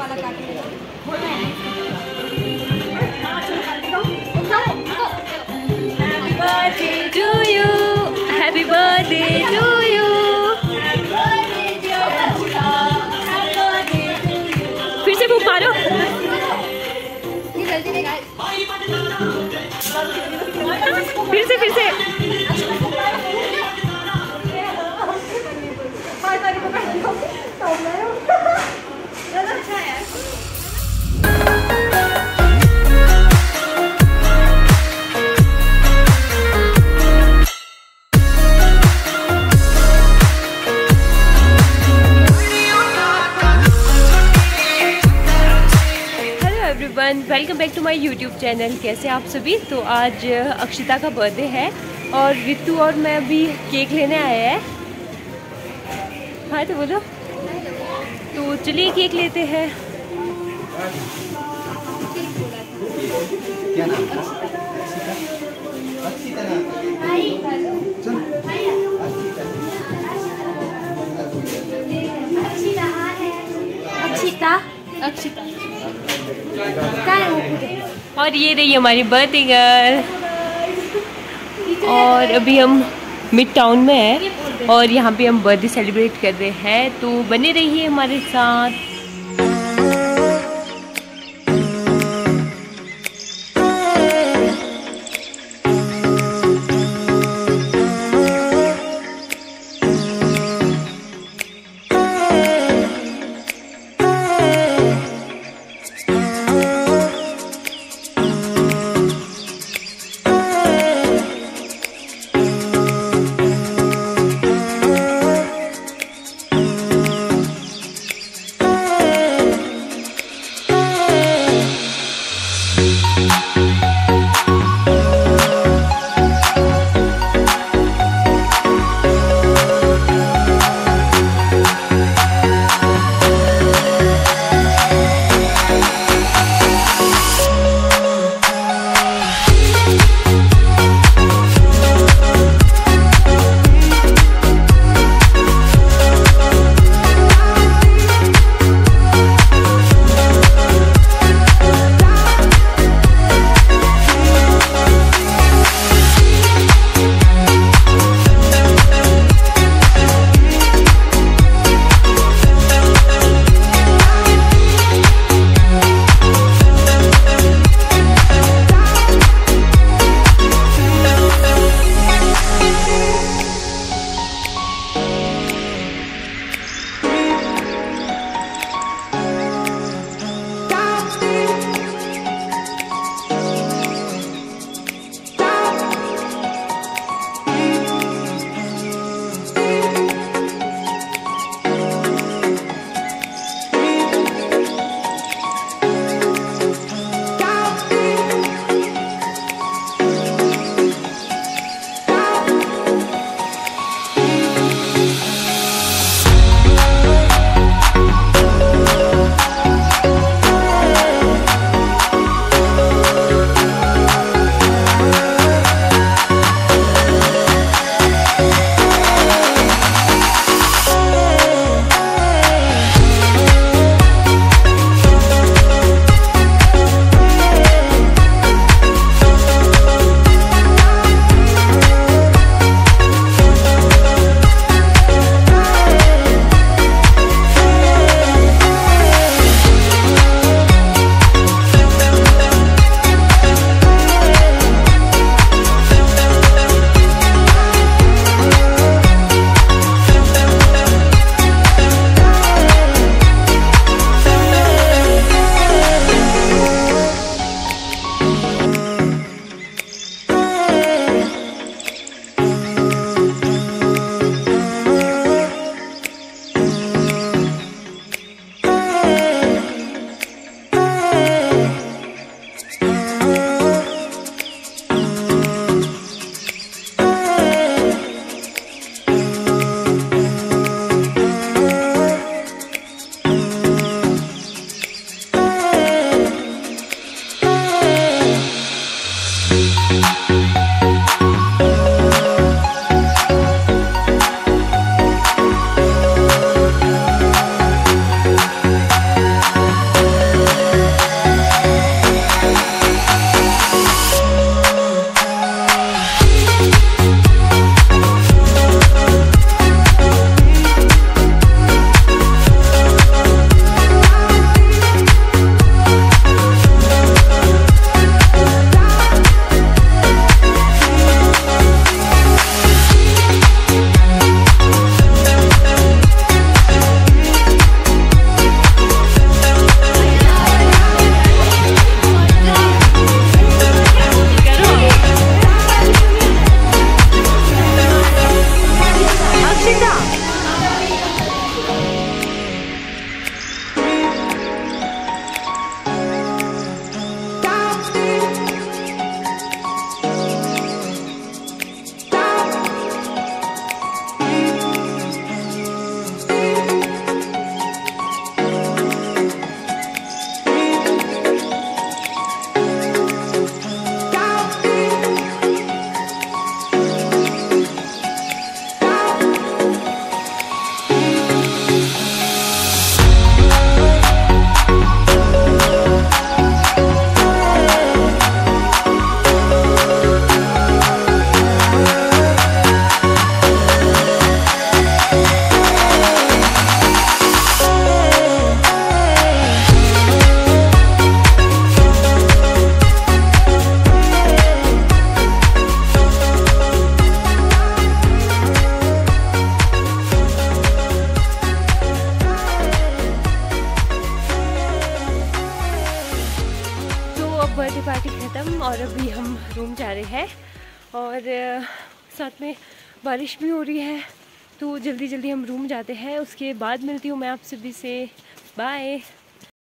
वाला काट everyone welcome back to my YouTube channel कैसे आप सभी? तो आज अक्षिता का बर्थडे है और रितु और मैं अभी केक लेने आए हैं। हाँ तो बोलो। तो चलिए केक लेते हैं। क्या नाम और ये रही हमारी बर्थडे गर्ल और अभी हम मिड टाउन में हैं और यहाँ पे हम बर्थडे सेलिब्रेट कर रहे हैं। तो बने रहिए हमारे साथ। अब बर्थडे पार्टी ख़त्म और अभी हम रूम जा रहे हैं और साथ में बारिश भी हो रही है तो जल्दी जल्दी हम रूम जाते हैं, उसके बाद मिलती हूँ मैं आप सभी से। बाय।